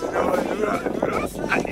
Hallelujah.